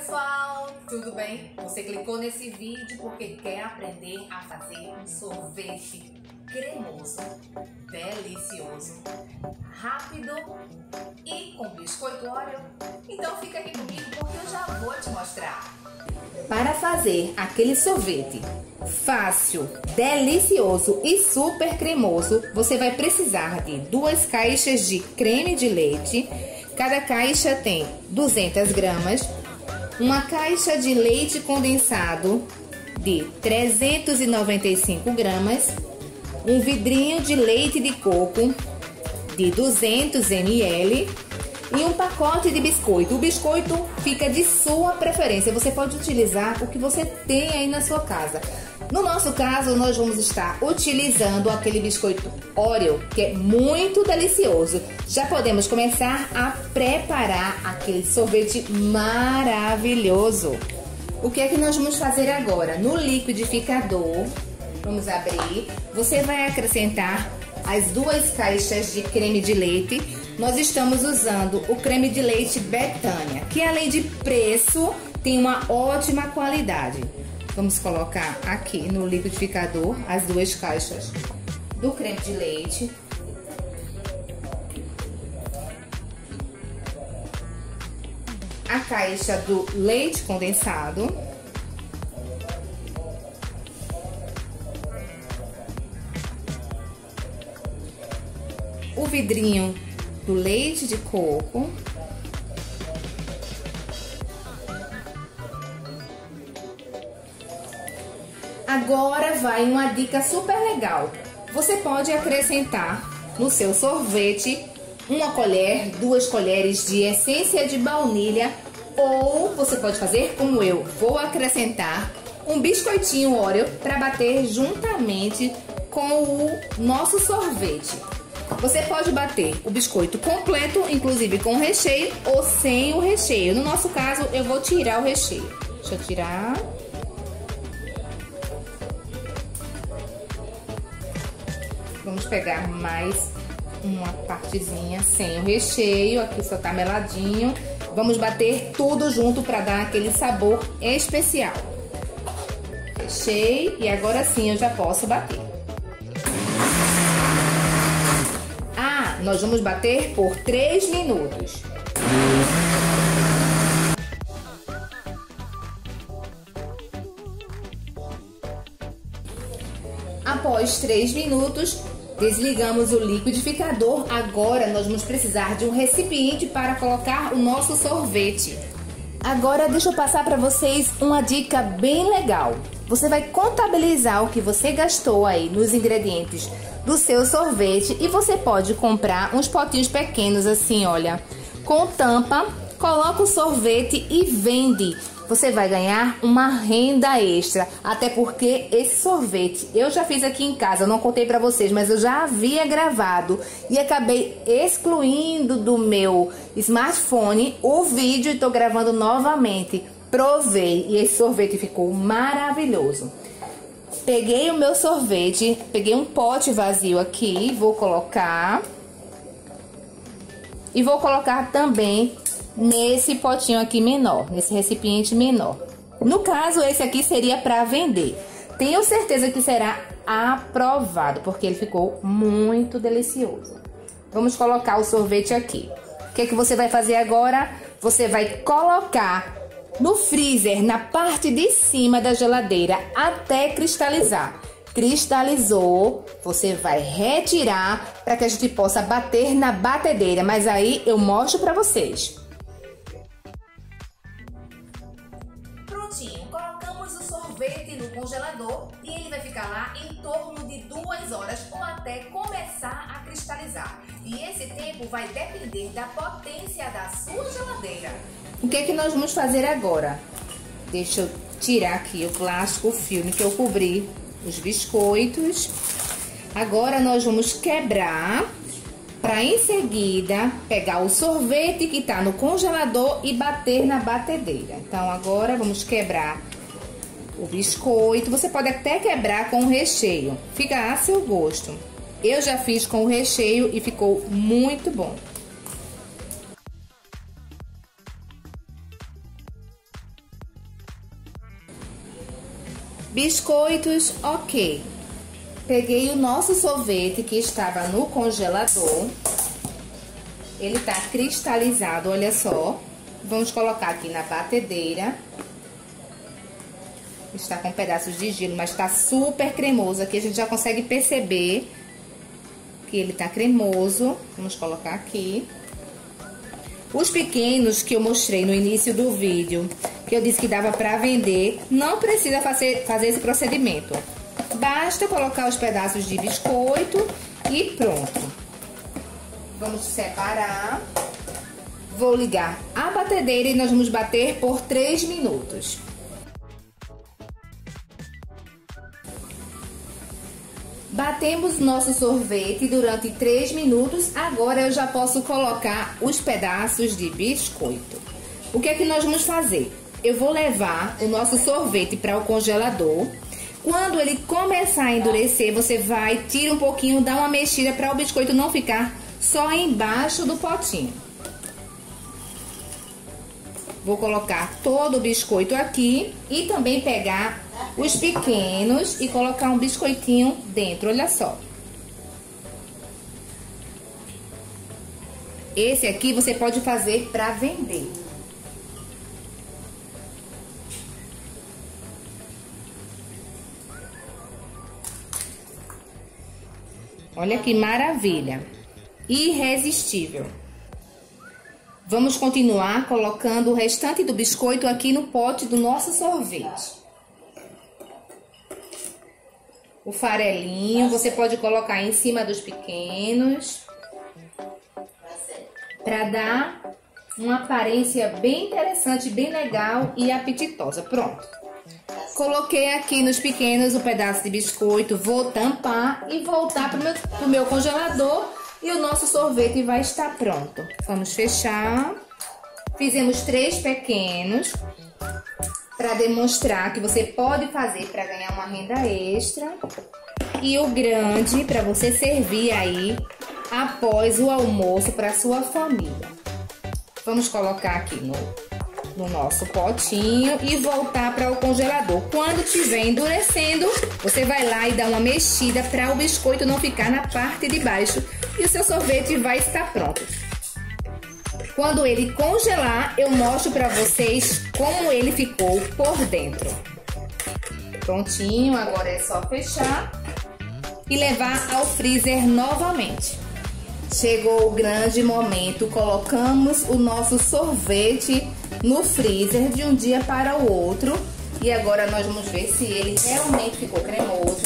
pessoal, tudo bem? Você clicou nesse vídeo porque quer aprender a fazer um sorvete cremoso, delicioso, rápido e com biscoito óleo? Então fica aqui comigo porque eu já vou te mostrar. Para fazer aquele sorvete fácil, delicioso e super cremoso, você vai precisar de duas caixas de creme de leite. Cada caixa tem 200 gramas, uma caixa de leite condensado de 395 gramas, um vidrinho de leite de coco de 200 ml e um pacote de biscoito. O biscoito fica de sua preferência. Você pode utilizar o que você tem aí na sua casa. No nosso caso, nós vamos estar utilizando aquele biscoito Oreo, que é muito delicioso. Já podemos começar a preparar aquele sorvete maravilhoso. O que é que nós vamos fazer agora? No liquidificador, vamos abrir, você vai acrescentar as duas caixas de creme de leite. Nós estamos usando o creme de leite Betânia, que além de preço, tem uma ótima qualidade. Vamos colocar aqui no liquidificador as duas caixas do creme de leite. A caixa do leite condensado. O vidrinho do leite de coco. Agora vai uma dica super legal. Você pode acrescentar no seu sorvete uma colher, duas colheres de essência de baunilha ou você pode fazer como eu, vou acrescentar um biscoitinho Oreo para bater juntamente com o nosso sorvete. Você pode bater o biscoito completo, inclusive com recheio ou sem o recheio. No nosso caso, eu vou tirar o recheio. Deixa eu tirar. Vamos pegar mais uma partezinha sem o recheio, aqui só tá meladinho. Vamos bater tudo junto para dar aquele sabor especial. Fechei e agora sim eu já posso bater. Ah, nós vamos bater por 3 minutos. Após 3 minutos, desligamos o liquidificador. Agora nós vamos precisar de um recipiente para colocar o nosso sorvete. Agora deixa eu passar para vocês uma dica bem legal. Você vai contabilizar o que você gastou aí nos ingredientes do seu sorvete e você pode comprar uns potinhos pequenos assim, olha, com tampa, coloca o sorvete e vende você vai ganhar uma renda extra. Até porque esse sorvete eu já fiz aqui em casa, eu não contei para vocês, mas eu já havia gravado e acabei excluindo do meu smartphone o vídeo e tô gravando novamente. Provei e esse sorvete ficou maravilhoso. Peguei o meu sorvete, peguei um pote vazio aqui, vou colocar. E vou colocar também nesse potinho aqui menor, nesse recipiente menor. No caso, esse aqui seria para vender. Tenho certeza que será aprovado, porque ele ficou muito delicioso. Vamos colocar o sorvete aqui. O que, é que você vai fazer agora? Você vai colocar no freezer, na parte de cima da geladeira, até cristalizar. Cristalizou, você vai retirar para que a gente possa bater na batedeira, mas aí eu mostro para vocês. Até começar a cristalizar. E esse tempo vai depender da potência da sua geladeira. O que é que nós vamos fazer agora? Deixa eu tirar aqui o plástico, o filme que eu cobri os biscoitos. Agora nós vamos quebrar para em seguida pegar o sorvete que está no congelador e bater na batedeira. Então agora vamos quebrar o biscoito. Você pode até quebrar com o recheio, fica a seu gosto. Eu já fiz com o recheio e ficou muito bom. Biscoitos, ok. Peguei o nosso sorvete que estava no congelador. Ele tá cristalizado, olha só. Vamos colocar aqui na batedeira. Está com pedaços de gelo, mas tá super cremoso. Aqui a gente já consegue perceber que ele tá cremoso. Vamos colocar aqui. Os pequenos que eu mostrei no início do vídeo, que eu disse que dava para vender, não precisa fazer, fazer esse procedimento. Basta colocar os pedaços de biscoito e pronto. Vamos separar. Vou ligar a batedeira e nós vamos bater por 3 minutos. Batemos nosso sorvete durante 3 minutos. Agora eu já posso colocar os pedaços de biscoito. O que é que nós vamos fazer? Eu vou levar o nosso sorvete para o congelador. Quando ele começar a endurecer, você vai, tira um pouquinho, dá uma mexida para o biscoito não ficar só embaixo do potinho. Vou colocar todo o biscoito aqui e também pegar os pequenos e colocar um biscoitinho dentro, olha só. Esse aqui você pode fazer para vender. Olha que maravilha. Irresistível. Vamos continuar colocando o restante do biscoito aqui no pote do nosso sorvete. O farelinho você pode colocar em cima dos pequenos para dar uma aparência bem interessante, bem legal e apetitosa. Pronto. Coloquei aqui nos pequenos o um pedaço de biscoito, vou tampar e voltar para o meu, meu congelador e o nosso sorvete vai estar pronto. Vamos fechar. Fizemos três pequenos para demonstrar que você pode fazer para ganhar uma renda extra. E o grande para você servir aí após o almoço para sua família. Vamos colocar aqui no, no nosso potinho e voltar para o congelador. Quando estiver endurecendo, você vai lá e dá uma mexida para o biscoito não ficar na parte de baixo e o seu sorvete vai estar pronto. Quando ele congelar, eu mostro para vocês como ele ficou por dentro. Prontinho, agora é só fechar e levar ao freezer novamente. Chegou o grande momento, colocamos o nosso sorvete no freezer de um dia para o outro e agora nós vamos ver se ele realmente ficou cremoso.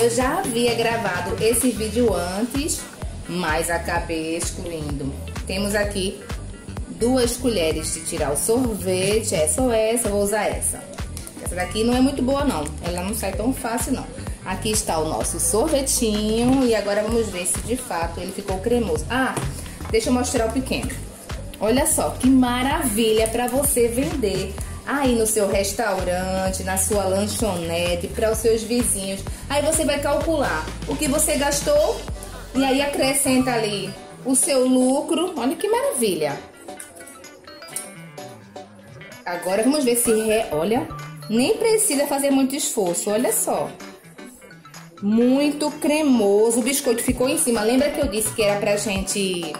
Eu já havia gravado esse vídeo antes, mas acabei excluindo. Temos aqui duas colheres de tirar o sorvete, essa ou essa, vou usar essa. Essa daqui não é muito boa não, ela não sai tão fácil não. Aqui está o nosso sorvetinho e agora vamos ver se de fato ele ficou cremoso. Ah, deixa eu mostrar o pequeno. Olha só, que maravilha para você vender aí no seu restaurante, na sua lanchonete, para os seus vizinhos. Aí você vai calcular o que você gastou e aí acrescenta ali o seu lucro. Olha que maravilha. Agora vamos ver se... Re... Olha, nem precisa fazer muito esforço, olha só. Muito cremoso, o biscoito ficou em cima. Lembra que eu disse que era pra gente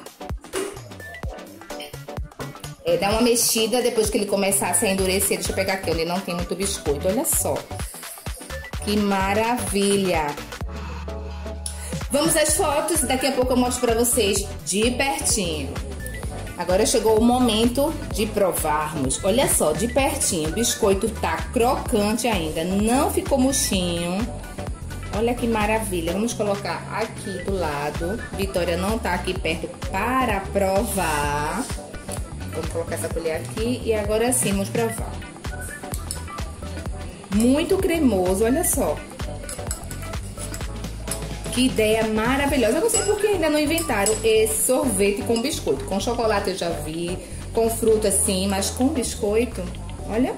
é, dar uma mexida depois que ele começasse a endurecer. Deixa eu pegar aqui, onde não tem muito biscoito. Olha só. Que maravilha. Vamos às fotos. Daqui a pouco eu mostro pra vocês de pertinho. Agora chegou o momento de provarmos. Olha só, de pertinho, o biscoito tá crocante ainda, não ficou murchinho. Olha que maravilha. Vamos colocar aqui do lado. Vitória não tá aqui perto para provar. Vamos colocar essa colher aqui e agora sim vamos provar. Muito cremoso, olha só. Que ideia maravilhosa. Eu não sei por que ainda não inventaram esse sorvete com biscoito. Com chocolate eu já vi, com fruta sim, mas com biscoito, olha.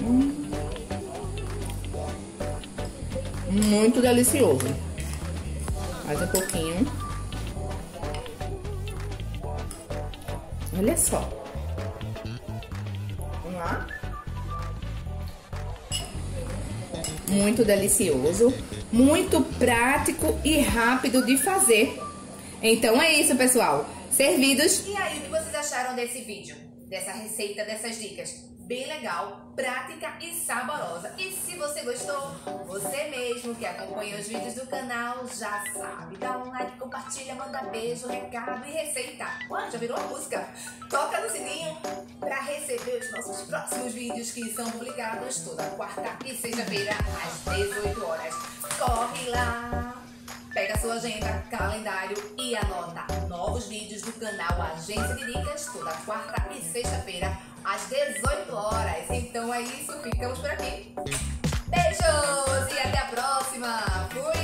Hum. Muito delicioso. Mais um pouquinho. Olha só. Vamos lá. Muito delicioso, muito prático e rápido de fazer. Então é isso, pessoal. Servidos. E aí, o que vocês acharam desse vídeo? Dessa receita, dessas dicas? bem legal, prática e saborosa. E se você gostou, você mesmo que acompanha os vídeos do canal já sabe. Dá um like, compartilha, manda beijo, recado e receita. Ué, já virou a música? Toca no sininho para receber os nossos próximos vídeos que são publicados toda quarta e sexta-feira às 18 horas. Corre lá! Pega sua agenda, calendário e anota novos vídeos do canal Agência de Dicas toda quarta e sexta-feira às 18 horas. Então é isso, ficamos por aqui. Beijos e até a próxima. Fui!